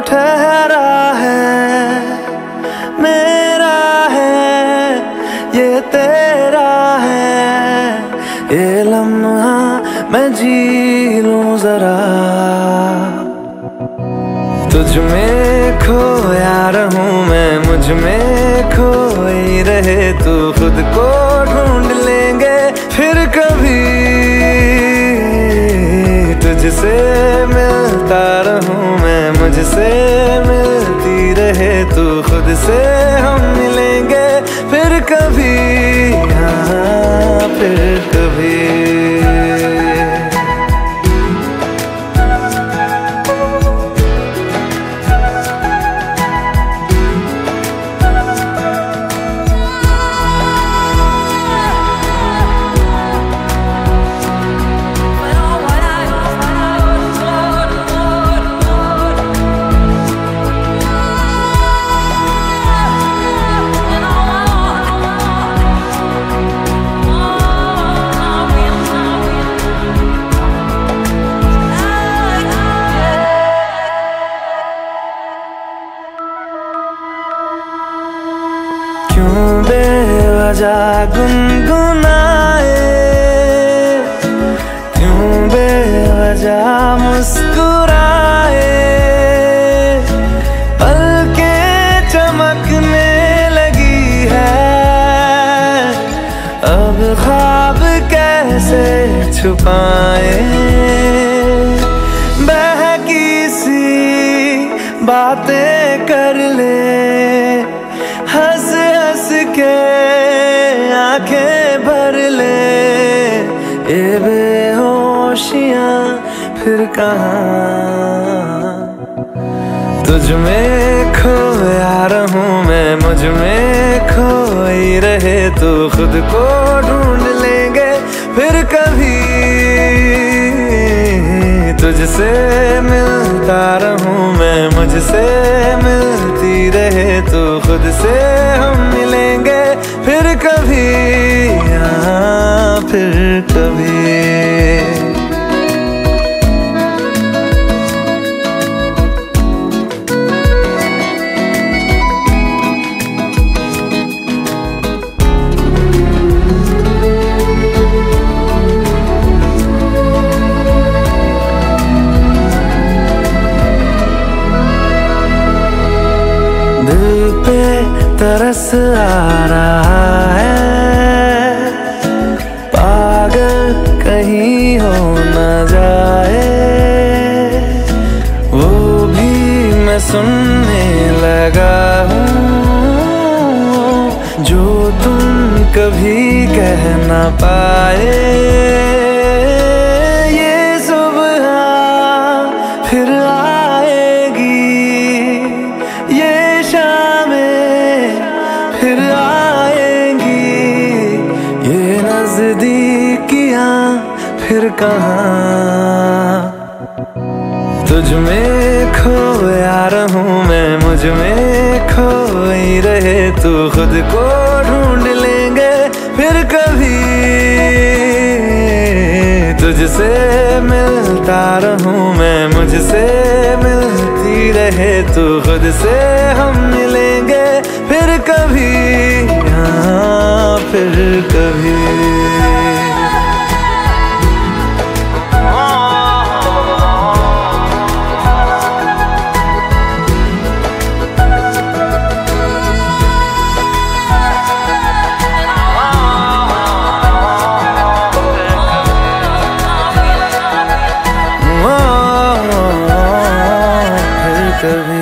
ठहरा है, मेरा है, ये तेरा है। ये लम्हा मैं जी लूँ जरा। तुझ में खोया रहूँ मैं, मुझमें खोई रहे तू। खुद को ढूंढ लेंगे फिर कभी। तुझसे मिलता मुझसे मिलती रहे तू खुद से हम मिलेंगे फिर कभी हाँ फिर कभी। बेवजह गुनगुनाए। क्यों बेवजह मुस्कुराए? पलके चमकने लगी है। अब ख्वाब कैसे छुपाए? बहकी सी बातें कहाँ, तुझ में खोया रहूँ मैं, मुझमें खोई रहे तू, खुद को ढूंढ लेंगे फिर कभी। तुझसे मिलता रहूँ मैं, मुझसे मिलती रहे तू, खुद से हम मिलेंगे फिर कभी। हाँ फिर कभी। तरस आ रहा है। पागल कहीं हो न जाए। वो भी मैं सुनने लगा हूँ, जो तुम कभी कह न पाए। फिर आएँगी ये नजदीकियाँ फिर कहाँ? तुझ में खोया रहूँ मैं, मुझमें खोई रहे तू, खुद को ढूंढ तुझसे मिलता रहूँ मैं, मुझसे मिलती रहे तू, खुद से हम मिलेंगे फिर कभी हाँ फिर कभी। कभी